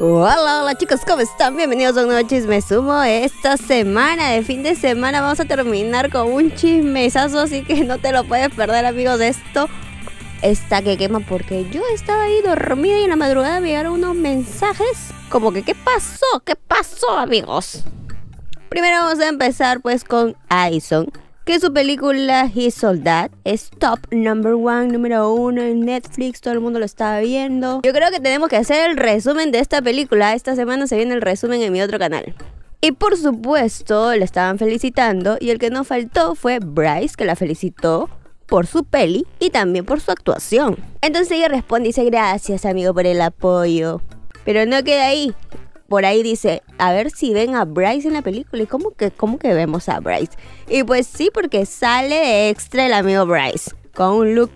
Hola, hola chicos, ¿cómo están? Bienvenidos a un nuevo chisme sumo. Esta semana de fin de semana vamos a terminar con un chismesazo, así que no te lo puedes perder, amigos. Esto está que quema porque yo estaba ahí dormida y en la madrugada me llegaron unos mensajes como que ¿qué pasó? ¿Qué pasó, amigos? Primero vamos a empezar pues con Addison que su película His Soldat es top number one, número uno en Netflix, todo el mundo lo estaba viendo. Yo creo que tenemos que hacer el resumen de esta película. Esta semana se viene el resumen en mi otro canal. Y por supuesto, le estaban felicitando y el que no faltó fue Bryce, que la felicitó por su peli y también por su actuación. Entonces ella responde y dice gracias amigo por el apoyo. Pero no queda ahí por ahí dice, a ver si ven a Bryce en la película. ¿Y cómo que, cómo que vemos a Bryce? Y pues sí, porque sale de extra el amigo Bryce, con un look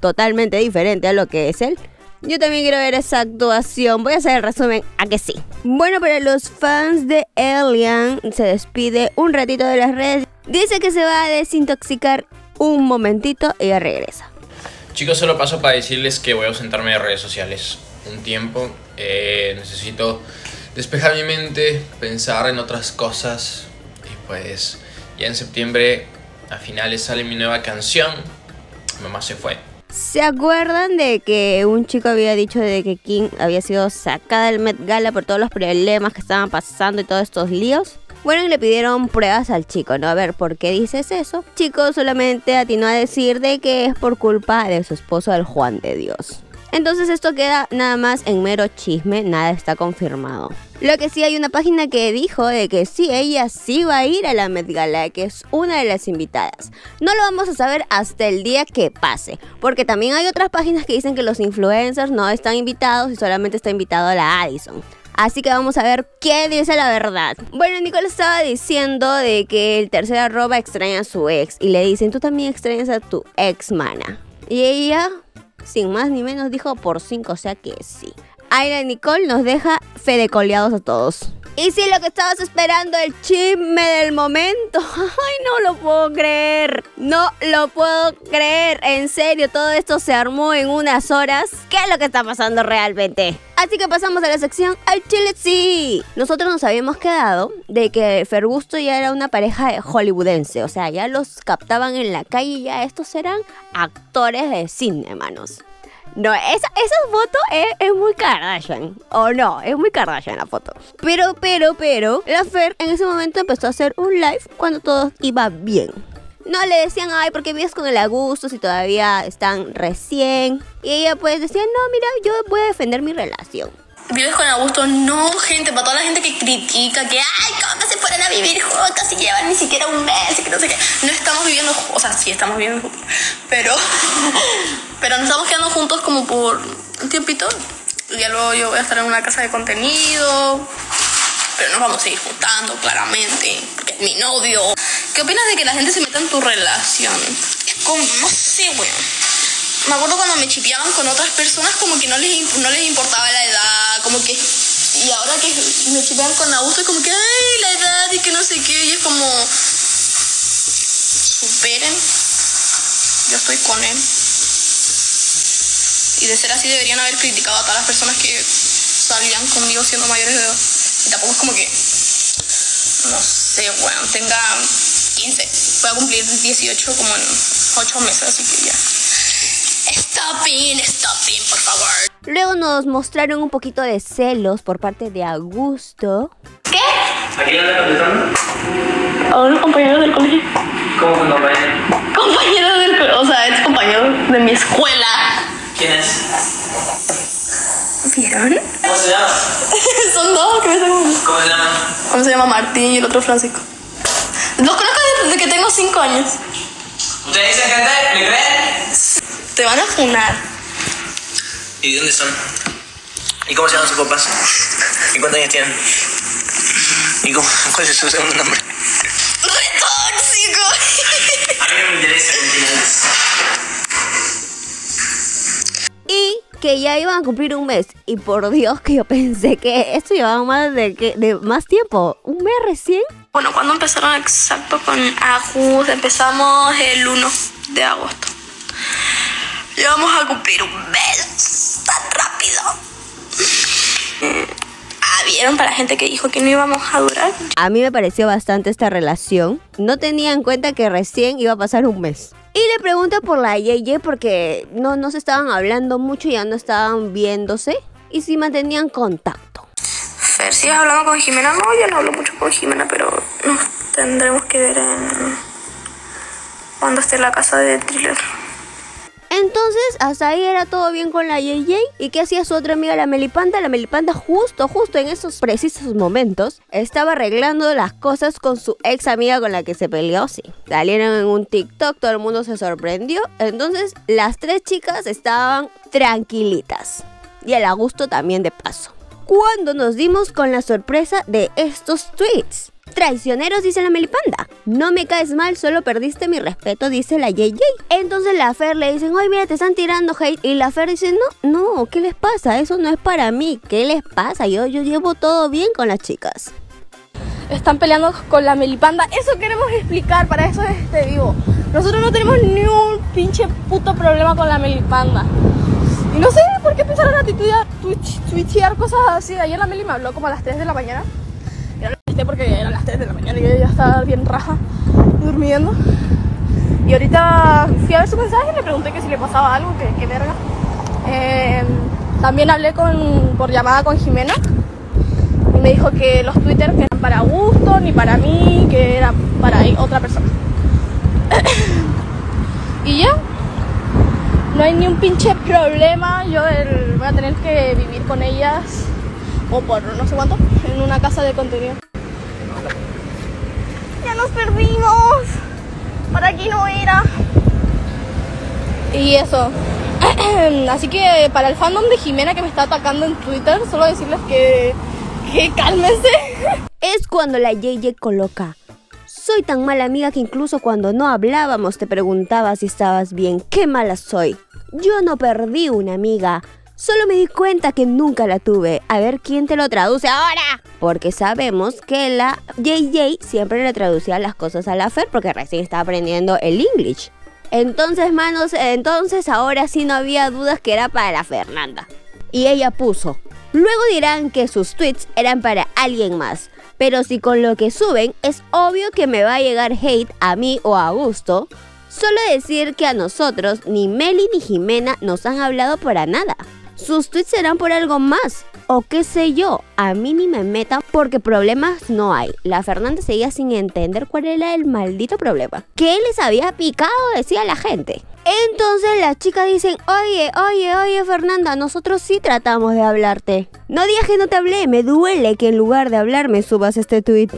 totalmente diferente a lo que es él. Yo también quiero ver esa actuación. Voy a hacer el resumen a que sí. Bueno, para los fans de Alien, se despide un ratito de las redes. Dice que se va a desintoxicar un momentito y ya regresa. Chicos, solo paso para decirles que voy a ausentarme de redes sociales un tiempo. Eh, necesito despejar mi mente, pensar en otras cosas y pues ya en septiembre a finales sale mi nueva canción, Mamá se fue. ¿Se acuerdan de que un chico había dicho de que King había sido sacada del Met Gala por todos los problemas que estaban pasando y todos estos líos? Bueno, y le pidieron pruebas al chico, ¿no? A ver, ¿por qué dices eso? Chico solamente atinó a decir de que es por culpa de su esposo, el Juan de Dios. Entonces esto queda nada más en mero chisme, nada está confirmado. Lo que sí hay una página que dijo de que sí, ella sí va a ir a la Met Gala, que es una de las invitadas. No lo vamos a saber hasta el día que pase, porque también hay otras páginas que dicen que los influencers no están invitados y solamente está invitado la Addison. Así que vamos a ver quién dice la verdad. Bueno, Nicole estaba diciendo de que el tercer arroba extraña a su ex y le dicen, tú también extrañas a tu ex mana. Y ella sin más ni menos dijo por 5, o sea que sí. Aira Nicole nos deja fedecoleados a todos. Y si lo que estabas esperando, el chisme del momento. Ay, no lo puedo creer. No lo puedo creer. En serio, todo esto se armó en unas horas. ¿Qué es lo que está pasando realmente? Así que pasamos a la sección al chile sí. Nosotros nos habíamos quedado de que Fergusto ya era una pareja hollywoodense. O sea, ya los captaban en la calle y ya estos eran actores de cine, manos. No, esa, esa foto es, muy Kardashian. O no, es muy Kardashian la foto. Pero, pero, pero, la Fer en ese momento empezó a hacer un live cuando todo iba bien. No le decían, ay, porque vives con el Augusto si todavía están recién. Y ella pues decía, no, mira, yo voy a defender mi relación. ¿Vives con Augusto? No, gente, para toda la gente que critica, que, ay, ¿cómo se fueron a vivir juntos si llevan ni siquiera un mes y que no sé qué? No estamos viviendo, o sea, sí estamos viviendo juntos, pero pero nos estamos quedando juntos como por un tiempito. Ya luego yo voy a estar en una casa de contenido. Pero nos vamos a seguir juntando, claramente. Porque es mi novio. ¿Qué opinas de que la gente se meta en tu relación? Es como, no sé, weón. Me acuerdo cuando me chipeaban con otras personas, como que no les, no les importaba la edad, como que. Y ahora que me chipean con Augusto, es como que, ay, la edad y que no sé qué. Y es como. Superen. Yo estoy con él. Y de ser así deberían haber criticado a todas las personas que salían conmigo siendo mayores de edad. Y tampoco es como que, no sé, bueno, tenga 15. Voy a cumplir 18 como en 8 meses, así que ya. Stop stopping, por favor. Luego nos mostraron un poquito de celos por parte de Augusto. ¿Qué? ¿A quién le contestando? A unos compañeros del colegio. ¿Cómo que compañero? Compañeros del colegio, o sea, es compañero de mi escuela. ¿Quién es? ¿Vieron? ¿Cómo se llama? Son dos que me están... ¿Cómo se llama? Uno se llama Martín y el otro Francisco. Los conozco desde que tengo cinco años. ¿Ustedes dicen gente? ¿Me creen? Te van a funar. ¿Y de dónde son? ¿Y cómo se llaman sus papás? ¿Y cuántos años tienen? ¿Y cómo, cuál es su segundo nombre? ¡Re tóxico! A mí no me interesa y que ya iban a cumplir un mes. Y por Dios que yo pensé que esto llevaba más de, que, de más tiempo. ¿Un mes recién? Bueno, cuando empezaron exacto con Ajus? Empezamos el 1 de agosto. Ya vamos a cumplir un mes tan rápido. vieron para la gente que dijo que no íbamos a durar. A mí me pareció bastante esta relación. No tenía en cuenta que recién iba a pasar un mes. Y le pregunto por la Yeye porque no, no se estaban hablando mucho, ya no estaban viéndose y si mantenían contacto. Fer, ¿sigues hablando con Jimena? No, yo no hablo mucho con Jimena, pero nos tendremos que ver en... cuando esté en la casa de Thriller. Entonces, hasta ahí era todo bien con la JJ. ¿Y qué hacía su otra amiga, la Melipanda? La Melipanda justo, justo en esos precisos momentos, estaba arreglando las cosas con su ex amiga con la que se peleó, sí. Salieron en un TikTok, todo el mundo se sorprendió. Entonces, las tres chicas estaban tranquilitas. Y el Augusto también de paso. Cuando nos dimos con la sorpresa de estos tweets. Traicioneros, dice la Melipanda. No me caes mal, solo perdiste mi respeto, dice la JJ. Entonces la Fer le dicen, ay, mira, te están tirando hate. Y la Fer dice, no, no, ¿qué les pasa? Eso no es para mí. ¿Qué les pasa? Yo, yo llevo todo bien con las chicas. Están peleando con la Melipanda. Eso queremos explicar, para eso es este vivo. Nosotros no tenemos ni un pinche puto problema con la Melipanda. Y no sé por qué empezaron a titubear, twitchear cosas así. Ayer la Meli me habló como a las 3 de la mañana porque eran las 3 de la mañana y yo ya estaba bien raja durmiendo. Y ahorita fui a ver su mensaje y le pregunté que si le pasaba algo, que, que verga. Eh, también hablé con, por llamada con Jimena y me dijo que los twitters que eran para Gusto ni para mí, que eran para otra persona. y ya, no hay ni un pinche problema. Yo voy a tener que vivir con ellas o por no sé cuánto en una casa de contenido nos perdimos. Para aquí no era. Y eso. Así que para el fandom de Jimena que me está atacando en Twitter, solo decirles que, que cálmense. Es cuando la JJ coloca. Soy tan mala amiga que incluso cuando no hablábamos te preguntaba si estabas bien. Qué mala soy. Yo no perdí una amiga. Solo me di cuenta que nunca la tuve. A ver quién te lo traduce ahora. Porque sabemos que la JJ siempre le traducía las cosas a la Fer porque recién estaba aprendiendo el English. Entonces, manos, entonces ahora sí no había dudas que era para la Fernanda. Y ella puso. Luego dirán que sus tweets eran para alguien más. Pero si con lo que suben es obvio que me va a llegar hate a mí o a Gusto, solo decir que a nosotros ni Meli ni Jimena nos han hablado para nada. Sus tweets serán por algo más. O qué sé yo, a mí ni me metan porque problemas no hay. La Fernanda seguía sin entender cuál era el maldito problema. ¿Qué les había picado? Decía la gente. Entonces las chicas dicen, oye, oye, oye Fernanda, nosotros sí tratamos de hablarte. No digas que no te hablé, me duele que en lugar de hablarme subas este tweet.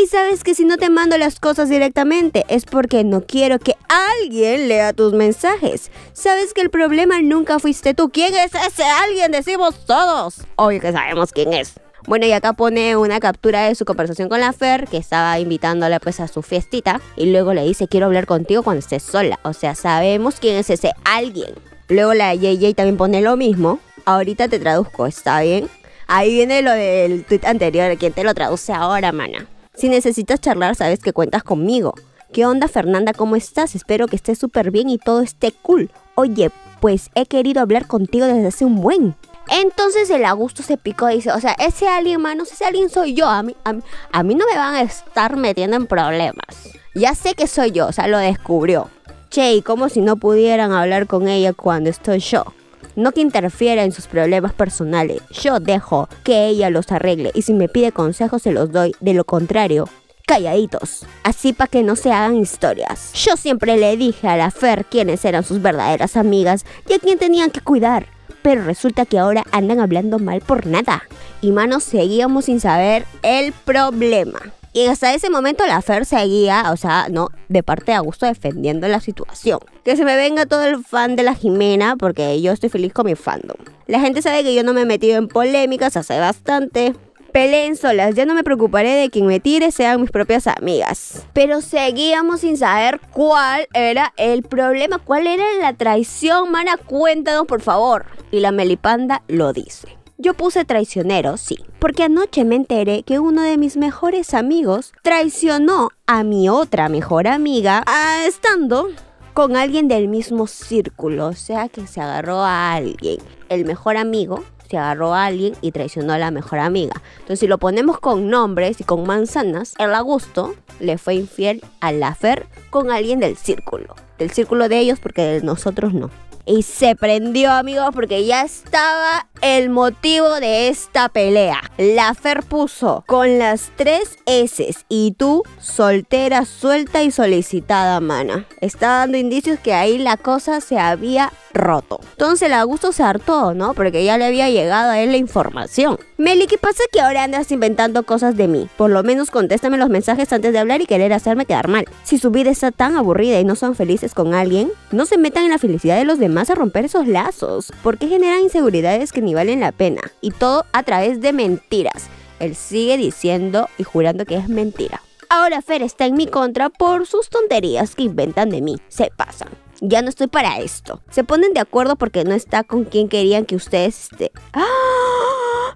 Y sabes que si no te mando las cosas directamente es porque no quiero que alguien lea tus mensajes. Sabes que el problema nunca fuiste tú. ¿Quién es ese alguien? Decimos todos. Obvio que sabemos quién es. Bueno, y acá pone una captura de su conversación con la Fer, que estaba invitándole pues a su fiestita, y luego le dice, quiero hablar contigo cuando estés sola. O sea, sabemos quién es ese alguien. Luego la JJ también pone lo mismo. Ahorita te traduzco, ¿está bien? Ahí viene lo del tweet anterior, ¿quién te lo traduce ahora, mana? Si necesitas charlar, sabes que cuentas conmigo. ¿Qué onda Fernanda? ¿Cómo estás? Espero que estés súper bien y todo esté cool. Oye, pues he querido hablar contigo desde hace un buen. Entonces el Augusto se picó y dice, o sea, ese alguien, no sé si alguien soy yo. A mí, a, mí, a mí no me van a estar metiendo en problemas. Ya sé que soy yo, o sea, lo descubrió. Che, y como si no pudieran hablar con ella cuando estoy yo no que interfiera en sus problemas personales. Yo dejo que ella los arregle y si me pide consejos se los doy. De lo contrario, calladitos, así para que no se hagan historias. Yo siempre le dije a la Fer quiénes eran sus verdaderas amigas y a quién tenían que cuidar. Pero resulta que ahora andan hablando mal por nada. Y manos seguíamos sin saber el problema. Y hasta ese momento la Fer seguía, o sea, no, de parte de Augusto defendiendo la situación. Que se me venga todo el fan de la Jimena, porque yo estoy feliz con mi fandom. La gente sabe que yo no me he metido en polémicas hace bastante. Peleen solas, ya no me preocuparé de quien me tire sean mis propias amigas. Pero seguíamos sin saber cuál era el problema, cuál era la traición, mana, cuéntanos por favor. Y la Melipanda lo dice. Yo puse traicionero, sí, porque anoche me enteré que uno de mis mejores amigos traicionó a mi otra mejor amiga ah, estando con alguien del mismo círculo, o sea que se agarró a alguien. El mejor amigo se agarró a alguien y traicionó a la mejor amiga. Entonces, si lo ponemos con nombres y con manzanas, el Augusto le fue infiel a la Fer con alguien del círculo. Del círculo de ellos porque de nosotros no. Y se prendió, amigos, porque ya estaba el motivo de esta pelea. La Fer puso con las tres S y tú soltera, suelta y solicitada, mana. Está dando indicios que ahí la cosa se había roto. Entonces el Augusto se hartó, ¿no? Porque ya le había llegado a él la información. Meli, ¿qué pasa que ahora andas inventando cosas de mí? Por lo menos contéstame los mensajes antes de hablar y querer hacerme quedar mal. Si su vida está tan aburrida y no son felices con alguien, no se metan en la felicidad de los demás a romper esos lazos. Porque generan inseguridades que ni valen la pena. Y todo a través de mentiras. Él sigue diciendo y jurando que es mentira. Ahora Fer está en mi contra por sus tonterías que inventan de mí. Se pasan. Ya no estoy para esto. Se ponen de acuerdo porque no está con quien querían que ustedes esté. ¡Ah!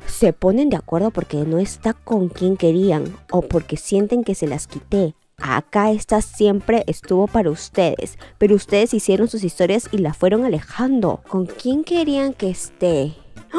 Se ponen de acuerdo porque no está con quien querían o porque sienten que se las quité. Acá esta siempre estuvo para ustedes, pero ustedes hicieron sus historias y la fueron alejando. ¿Con quién querían que esté? ¡Ah!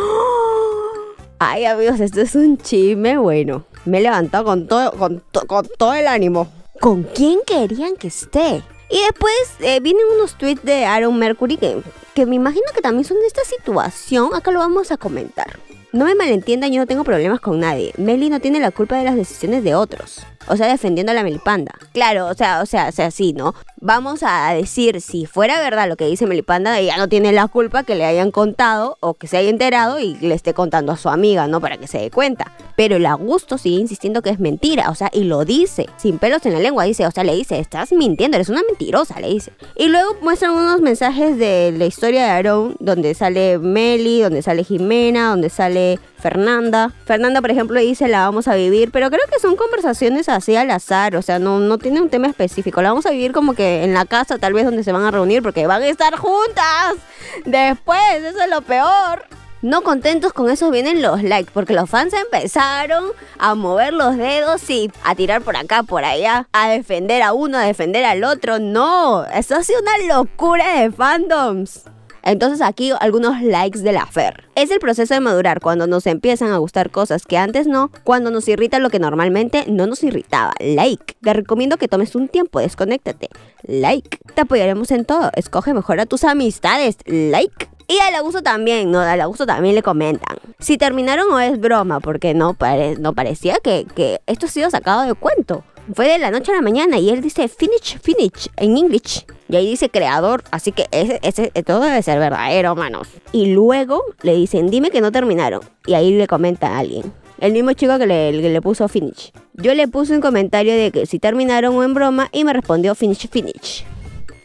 Ay amigos, esto es un chisme bueno. Me he levantado con todo, con, to- con todo el ánimo. ¿Con quién querían que esté? Y después eh, vienen unos tweets de Aaron Mercury que, que me imagino que también son de esta situación. Acá lo vamos a comentar. No me malentiendan, yo no tengo problemas con nadie. Meli no tiene la culpa de las decisiones de otros. O sea, defendiendo a la Melipanda. Claro, o sea, o sea, o sea, sí, ¿no? Vamos a decir, si fuera verdad lo que dice Melipanda, ella no tiene la culpa que le hayan contado o que se haya enterado y le esté contando a su amiga, ¿no? Para que se dé cuenta. Pero el Augusto sigue insistiendo que es mentira, o sea, y lo dice, sin pelos en la lengua, dice, o sea, le dice, estás mintiendo, eres una mentirosa, le dice. Y luego muestran unos mensajes de la historia de Aaron, donde sale Meli, donde sale Jimena, donde sale Fernanda. Fernanda, por ejemplo, dice, la vamos a vivir, pero creo que son conversaciones así al azar, o sea, no, no tiene un tema específico. La vamos a vivir como que en la casa, tal vez donde se van a reunir, porque van a estar juntas. Después, eso es lo peor. No contentos con eso vienen los likes, porque los fans empezaron a mover los dedos y a tirar por acá, por allá, a defender a uno, a defender al otro. No, eso ha sido una locura de fandoms. Entonces aquí algunos likes de la Fer. Es el proceso de madurar cuando nos empiezan a gustar cosas que antes no, cuando nos irrita lo que normalmente no nos irritaba. Like. Te recomiendo que tomes un tiempo, desconéctate. Like. Te apoyaremos en todo. Escoge mejor a tus amistades. Like. Y al abuso también, ¿no? Al abuso también le comentan. Si terminaron o es broma, porque no, pare- no parecía que, que esto ha sido sacado de cuento. Fue de la noche a la mañana y él dice finish, finish en English. Y ahí dice creador, así que ese, todo debe ser verdadero, manos. Y luego le dicen, dime que no terminaron. Y ahí le comenta a alguien. El mismo chico que le, puso finish. Yo le puse un comentario de que si terminaron o en broma y me respondió finish, finish.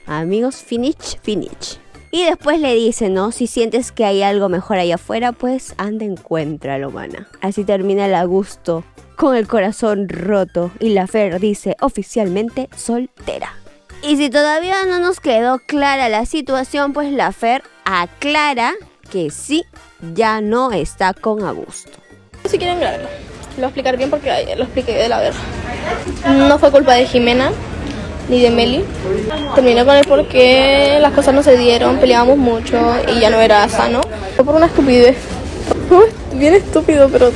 Amigos, finish, finish. Y después le dice, ¿no? Si sientes que hay algo mejor allá afuera, pues anda, encuéntralo, mana. Así termina el Augusto, con el corazón roto. Y la Fer dice, oficialmente soltera. Y si todavía no nos quedó clara la situación, pues la Fer aclara que sí, ya no está con Augusto. Si quieren grabarlo, lo voy a explicar bien porque ayer lo expliqué de la verga. No fue culpa de Jimena ni de Meli. Terminé con él porque las cosas no se dieron, peleábamos mucho y ya no era sano. Fue por una estupidez. Fue bien estúpido, pero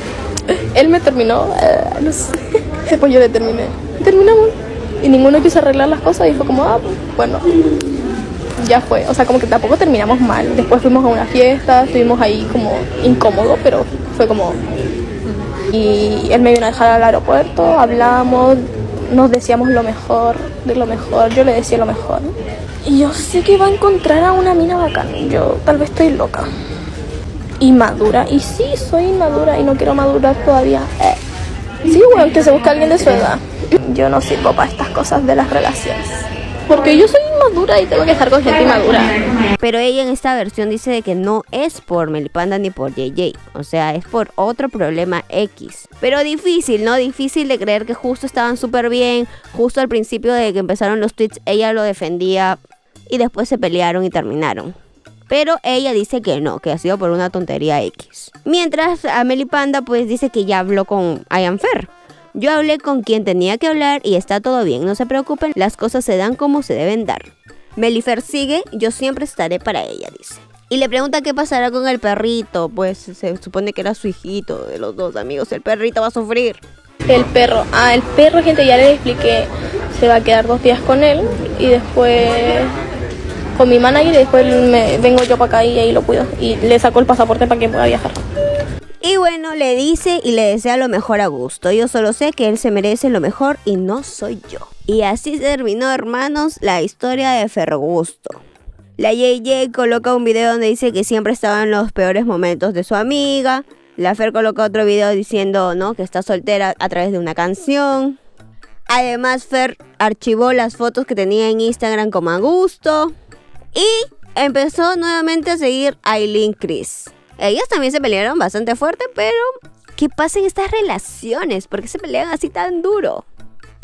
él me terminó. eh, no sé. Después yo le terminé. Terminamos. Y ninguno quiso arreglar las cosas y fue como, ah, bueno, ya fue. O sea, como que tampoco terminamos mal. Después fuimos a una fiesta, estuvimos ahí como incómodo, pero fue como... Y él me vino a dejar al aeropuerto, hablamos, nos decíamos lo mejor, de lo mejor, yo le decía lo mejor. Y yo sé que va a encontrar a una mina bacana. Yo tal vez estoy loca. Inmadura. Y sí, soy inmadura y no quiero madurar todavía. Eh. Sí, bueno, que se busque alguien de su edad. Yo no sirvo para estas cosas de las relaciones. Porque yo soy inmadura y tengo que estar con gente inmadura. Pero ella en esta versión dice de que no es por Melipanda ni por JJ. O sea, es por otro problema X. Pero difícil, ¿no? Difícil de creer que justo estaban súper bien. Justo al principio de que empezaron los tweets, ella lo defendía. Y después se pelearon y terminaron. Pero ella dice que no, que ha sido por una tontería X. Mientras a Melipanda pues dice que ya habló con Ian Fer. Yo hablé con quien tenía que hablar y está todo bien, no se preocupen, las cosas se dan como se deben dar. Melifer sigue, yo siempre estaré para ella, dice. Y le pregunta qué pasará con el perrito. Pues se supone que era su hijito de los dos amigos. El perrito va a sufrir. El perro. Ah, el perro, gente, ya les expliqué. Se va a quedar dos días con él y después con mi manager y después me vengo yo para acá y ahí lo cuido. Y le saco el pasaporte para que pueda viajar. Y bueno, le dice y le desea lo mejor a gusto. Yo solo sé que él se merece lo mejor y no soy yo. Y así terminó, hermanos, la historia de Fergusto. La JJ coloca un video donde dice que siempre estaba en los peores momentos de su amiga. La Fer coloca otro video diciendo, ¿no? Que está soltera a través de una canción. Además, Fer archivó las fotos que tenía en Instagram como a gusto. Y empezó nuevamente a seguir a Eileen Chris. Ellas también se pelearon bastante fuerte, pero ¿qué pasa en estas relaciones? ¿Por qué se pelean así tan duro?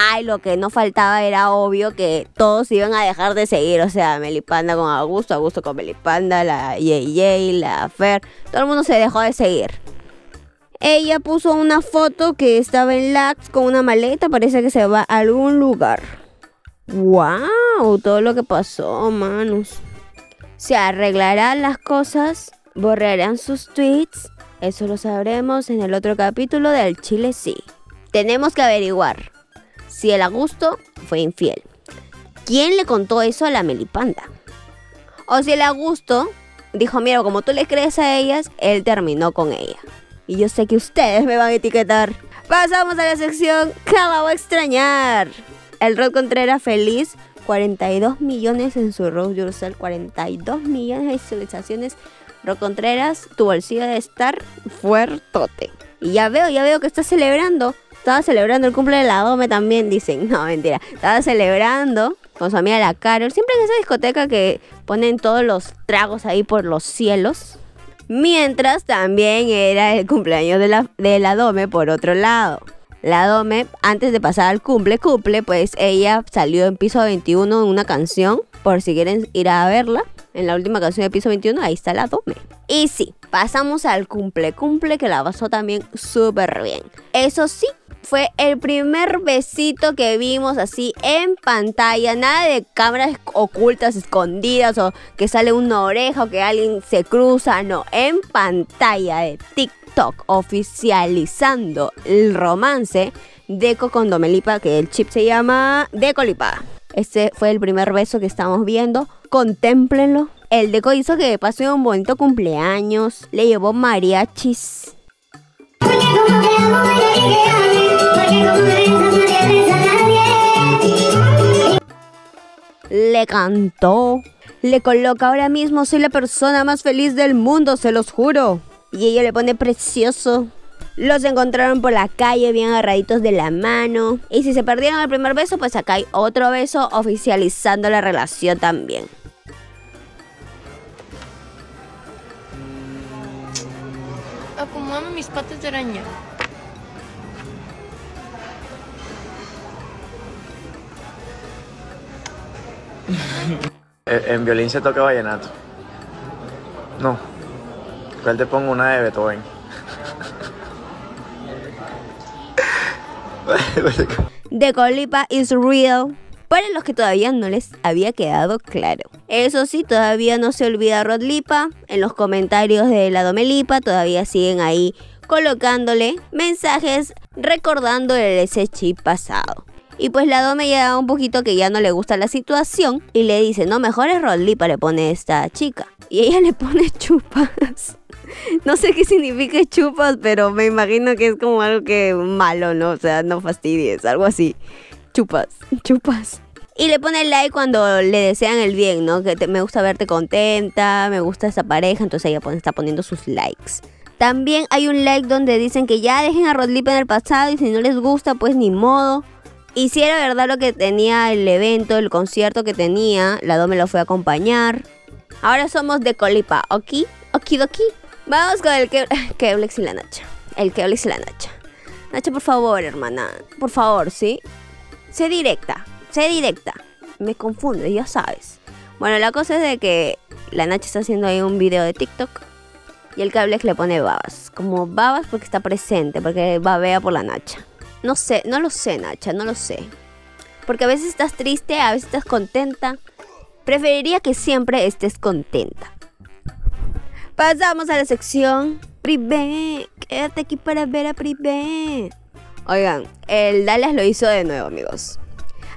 Ay, lo que no faltaba era obvio que todos iban a dejar de seguir. O sea, Melipanda con Augusto, Augusto con Melipanda, la JJ, la Fer. Todo el mundo se dejó de seguir. Ella puso una foto que estaba en Lax con una maleta. Parece que se va a algún lugar. ¡Wow! Todo lo que pasó, manos. Se arreglarán las cosas. Borrarán sus tweets. Eso lo sabremos en el otro capítulo del Chile Sí. Tenemos que averiguar si el Augusto fue infiel. ¿Quién le contó eso a la Melipanda? O si el Augusto dijo, mira, como tú le crees a ellas, él terminó con ella. Y yo sé que ustedes me van a etiquetar. Pasamos a la sección que la voy a extrañar. El Rod Contreras feliz. 42 millones en su Rose Yourself. 42 millones de visualizaciones. Rod Contreras, tu bolsillo de estar fuertote. Y ya veo, ya veo que está celebrando estaba celebrando el cumple de la Dome también, dicen. No, mentira. Estaba celebrando con su amiga la Carol. Siempre en esa discoteca que ponen todos los tragos ahí por los cielos. Mientras también era el cumpleaños de la, de por otro lado. La Dome, antes de pasar al cumple, cumple, pues ella salió en piso 21 en una canción. Por si quieren ir a verla. En la última canción de piso 21, ahí está la Dome. Y sí, pasamos al cumple, cumple que la pasó también súper bien. Eso sí, fue el primer besito que vimos así en pantalla. Nada de cámaras ocultas, escondidas o que sale una oreja o que alguien se cruza. No, en pantalla de TikTok oficializando el romance Deco con Domelipa, que el chip se llama Decolipa. Este fue el primer beso que estamos viendo. Contémplenlo. El Deco hizo que pasó un bonito cumpleaños. Le llevó mariachis. Le cantó. Le coloca ahora mismo, soy la persona más feliz del mundo, se los juro. Y ella le pone precioso. Los encontraron por la calle bien agarraditos de la mano. Y si se perdieron el primer beso, pues acá hay otro beso oficializando la relación también. Acomódame mis patas de araña. Eh, en violín se toca vallenato. No. ¿Cuál te pongo una de Beethoven? The Colipa is real. Para los que todavía no les había quedado claro. Eso sí, todavía no se olvida Rod Lipa. En los comentarios de la Domelipa todavía siguen ahí colocándole mensajes recordando ese chip pasado. Y pues la Dome ya un poquito que ya no le gusta la situación y le dice, no, mejor es Rodlipa le pone esta chica. Y ella le pone chupas. No sé qué significa chupas, pero me imagino que es como algo que malo, ¿no? O sea, no fastidies, algo así. Chupas, chupas. Y le pone like cuando le desean el bien, ¿no? Que me gusta verte contenta, me gusta esa pareja, entonces ella está poniendo sus likes. También hay un like donde dicen que ya dejen a Rodlipa en el pasado y si no les gusta, pues ni modo. Y si era verdad lo que tenía el evento, el concierto que tenía, la me lo fue a acompañar. Ahora somos de Colipa, ¿ok? Okidoki. Vamos con el Keblex y la Nacha. El Keblex y la Nacha. Nacha, por favor, hermana. Por favor, ¿sí? Sé directa. Sé directa. Me confunde, ya sabes. Bueno, la cosa es de que la Nacha está haciendo ahí un video de TikTok. Y el Keblex le pone babas. Como babas porque está presente, porque babea por la Nacha. No sé, no lo sé, Nacha, no lo sé. Porque a veces estás triste, a veces estás contenta. Preferiría que siempre estés contenta. Pasamos a la sección Privé. Quédate aquí para ver a Privé. Oigan, el Dallas lo hizo de nuevo, amigos.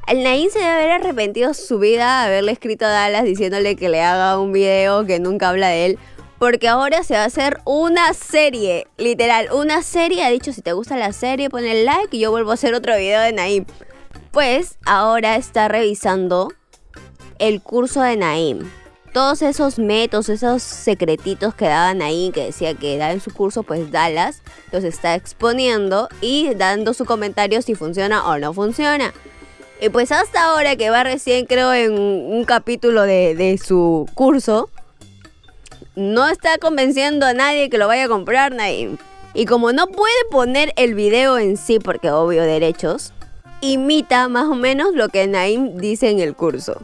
El Nain se debe haber arrepentido su vida haberle escrito a Dallas diciéndole que le haga un video que nunca habla de él. Porque ahora se va a hacer una serie, literal, una serie. Ha dicho, si te gusta la serie, pon el like y yo vuelvo a hacer otro video de Naim. Pues ahora está revisando el curso de Naim todos esos métodos, esos secretitos que daban ahí, que decía que da en su curso, pues Dallas los está exponiendo y dando su comentario si funciona o no funciona. Y pues hasta ahora que va recién creo en un capítulo de, de su curso, no está convenciendo a nadie que lo vaya a comprar Naim. Y como no puede poner el video en sí, porque obvio derechos, imita más o menos lo que Naim dice en el curso.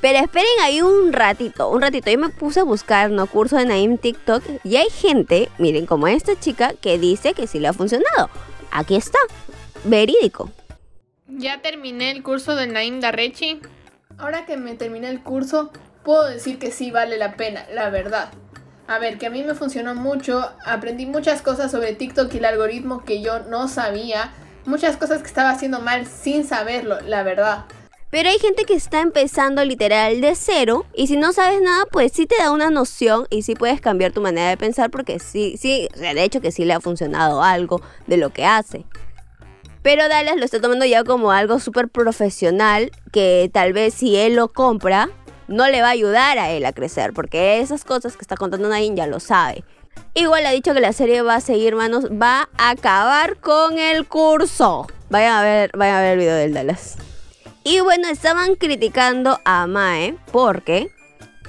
Pero esperen ahí un ratito, un ratito. Yo me puse a buscar, ¿no? Curso de Naim TikTok. Y hay gente, miren, como esta chica, que dice que sí le ha funcionado. Aquí está. Verídico. Ya terminé el curso de Naim Darrechi. Ahora que me terminé el curso, puedo decir que sí vale la pena, la verdad. A ver, que a mí me funcionó mucho. Aprendí muchas cosas sobre TikTok y el algoritmo que yo no sabía. Muchas cosas que estaba haciendo mal sin saberlo, la verdad. Pero hay gente que está empezando literal de cero y si no sabes nada, pues sí te da una noción y sí puedes cambiar tu manera de pensar porque sí, sí, de hecho que sí le ha funcionado algo de lo que hace. Pero Dallas lo está tomando ya como algo súper profesional que tal vez si él lo compra, no le va a ayudar a él a crecer porque esas cosas que está contando Nadine ya lo sabe. Igual ha dicho que la serie va a seguir, manos, va a acabar con el curso. Vayan a ver, vayan a ver el video del Dallas. Y bueno, estaban criticando a Mae porque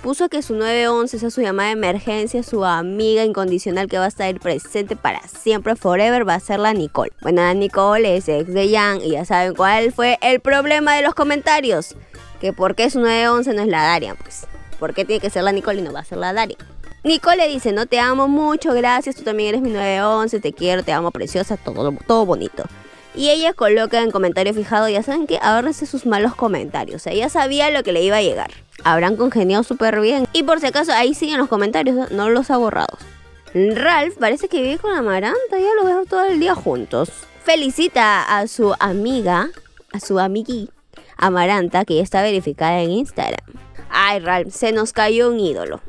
puso que su 911 sea su llamada de emergencia, su amiga incondicional que va a estar presente para siempre, forever, va a ser la Nicole. Bueno, la Nicole es ex de Jan y ya saben cuál fue el problema de los comentarios. Que por qué su 911 no es la Darian, pues. ¿Por qué tiene que ser la Nicole y no va a ser la Darian? Nicole le dice, no te amo mucho, gracias, tú también eres mi 911, te quiero, te amo, preciosa, todo, todo bonito. Y ella coloca en comentario fijado, ya saben que ahorrense sus malos comentarios. Ella sabía lo que le iba a llegar. Habrán congeniado súper bien. Y por si acaso, ahí siguen los comentarios, no los ha borrado. Ralph parece que vive con Amaranta, ya lo veo todo el día juntos. Felicita a su amiga, a su amigui, Amaranta, que ya está verificada en Instagram. Ay, Ralph, se nos cayó un ídolo.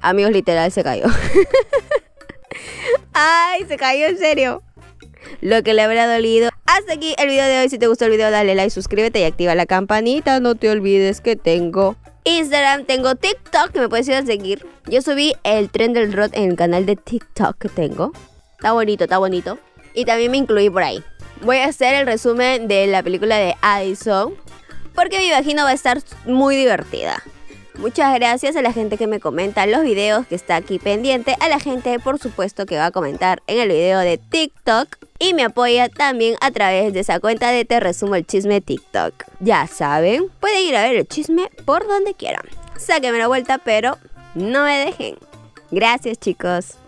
Amigos, literal se cayó. Ay, se cayó en serio. Lo que le habrá dolido. Hasta aquí el video de hoy. Si te gustó el video, dale like, suscríbete y activa la campanita. No te olvides que tengo Instagram, tengo TikTok que me puedes ir a seguir. Yo subí el tren del rot en el canal de TikTok que tengo. Está bonito, está bonito. Y también me incluí por ahí. Voy a hacer el resumen de la película de Addison. Porque me imagino va a estar muy divertida. Muchas gracias a la gente que me comenta los videos que está aquí pendiente, a la gente por supuesto que va a comentar en el video de TikTok y me apoya también a través de esa cuenta de Te Resumo el Chisme TikTok. Ya saben, pueden ir a ver el chisme por donde quieran. Sáquenme la vuelta, pero no me dejen. Gracias chicos.